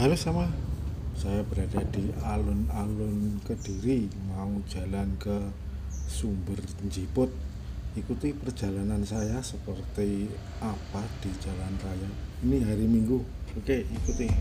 Halo sama, saya berada di alun-alun Kediri, mau jalan ke Sumber Jiput. Ikuti perjalanan saya seperti apa di jalan raya. Ini hari Minggu. Oke, ikuti.